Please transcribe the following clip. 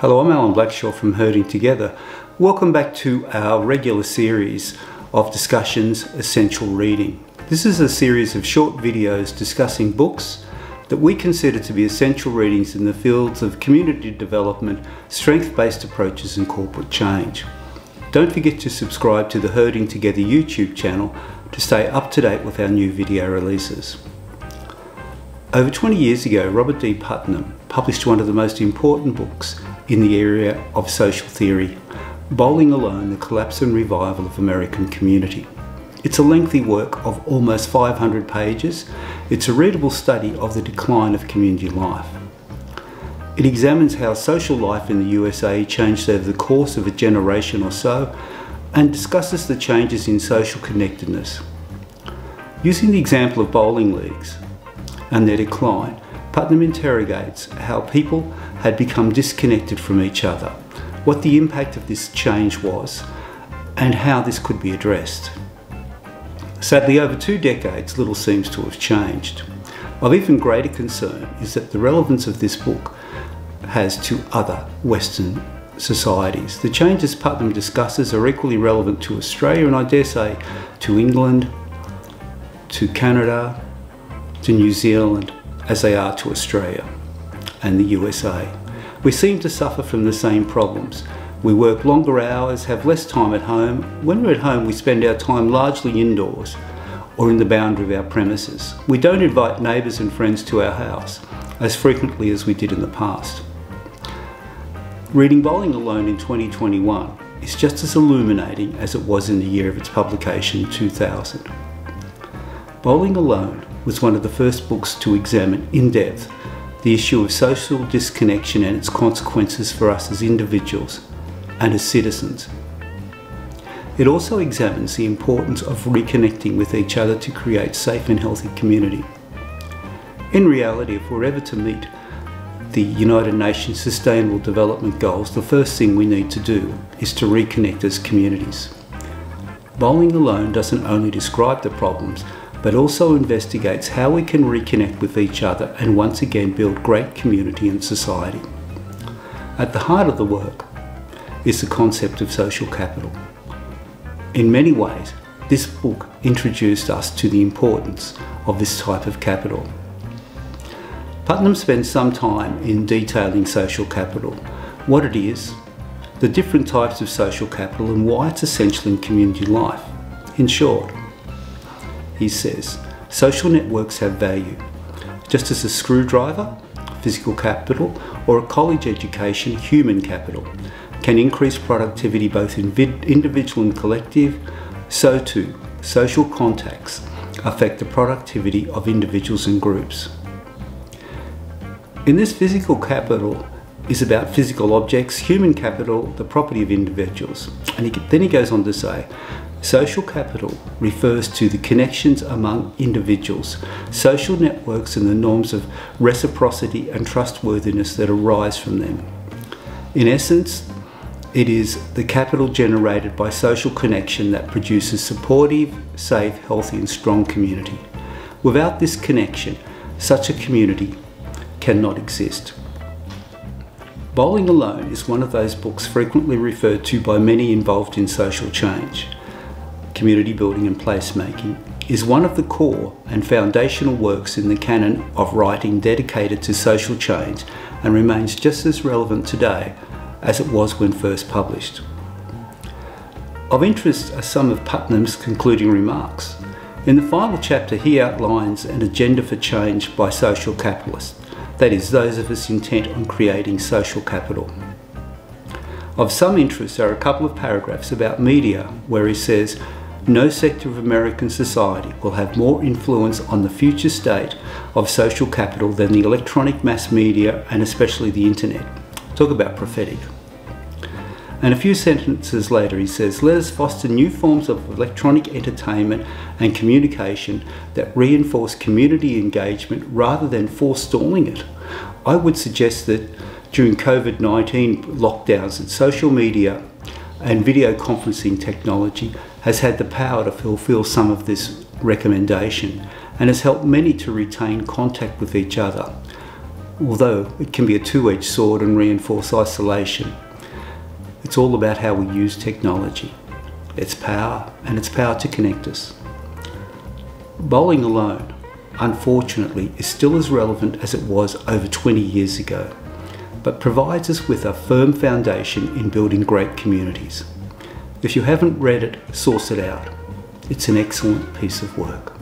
Hello, I'm Alan Blackshaw from Herding Together. Welcome back to our regular series of discussions, Essential Reading. This is a series of short videos discussing books that we consider to be essential readings in the fields of community development, strength-based approaches and corporate change. Don't forget to subscribe to the Herding Together YouTube channel to stay up to date with our new video releases. Over 20 years ago, Robert D. Putnam published one of the most important books in the area of social theory, Bowling Alone, The Collapse and Revival of American Community. It's a lengthy work of almost 500 pages. It's a readable study of the decline of community life. It examines how social life in the USA changed over the course of a generation or so and discusses the changes in social connectedness. Using the example of bowling leagues and their decline, Putnam interrogates how people had become disconnected from each other, what the impact of this change was, and how this could be addressed. Sadly, over two decades, little seems to have changed. Of even greater concern is that the relevance of this book has to other Western societies. The changes Putnam discusses are equally relevant to Australia and I dare say to England, to Canada, to New Zealand, as they are to Australia and the USA. We seem to suffer from the same problems. We work longer hours, have less time at home. When we're at home, we spend our time largely indoors or in the boundary of our premises. We don't invite neighbours and friends to our house as frequently as we did in the past. Reading Bowling Alone in 2021 is just as illuminating as it was in the year of its publication, 2000. Bowling Alone was one of the first books to examine in depth the issue of social disconnection and its consequences for us as individuals and as citizens. It also examines the importance of reconnecting with each other to create safe and healthy community. In reality, if we're ever to meet the United Nations Sustainable Development Goals, the first thing we need to do is to reconnect as communities. Bowling alone doesn't only describe the problems, but also investigates how we can reconnect with each other and once again build great community and society. At the heart of the work is the concept of social capital. In many ways, this book introduced us to the importance of this type of capital. Putnam spends some time in detailing social capital, what it is, the different types of social capital and why it's essential in community life. In short, he says, social networks have value. Just as a screwdriver, physical capital, or a college education, human capital, can increase productivity both in individual and collective, so too, social contacts affect the productivity of individuals and groups. In this physical capital is about physical objects, human capital, the property of individuals. And he, then he goes on to say, Social capital refers to the connections among individuals, social networks and the norms of reciprocity and trustworthiness that arise from them. In essence, it is the capital generated by social connection that produces supportive, safe, healthy and strong community. Without this connection, such a community cannot exist. Bowling Alone is one of those books frequently referred to by many involved in social change community building and placemaking, is one of the core and foundational works in the canon of writing dedicated to social change and remains just as relevant today as it was when first published. Of interest are some of Putnam's concluding remarks. In the final chapter, he outlines an agenda for change by social capitalists, that is, those of us intent on creating social capital. Of some interest are a couple of paragraphs about media, where he says, no sector of American society will have more influence on the future state of social capital than the electronic mass media and especially the internet. Talk about prophetic. And a few sentences later, he says, Let us foster new forms of electronic entertainment and communication that reinforce community engagement rather than forestalling it. I would suggest that during COVID 19 lockdowns, that social media and video conferencing technology has had the power to fulfill some of this recommendation and has helped many to retain contact with each other. although it can be a two-edged sword and reinforce isolation. It's all about how we use technology, its power and its power to connect us. Bowling alone, unfortunately, is still as relevant as it was over 20 years ago, but provides us with a firm foundation in building great communities. If you haven't read it, source it out. It's an excellent piece of work.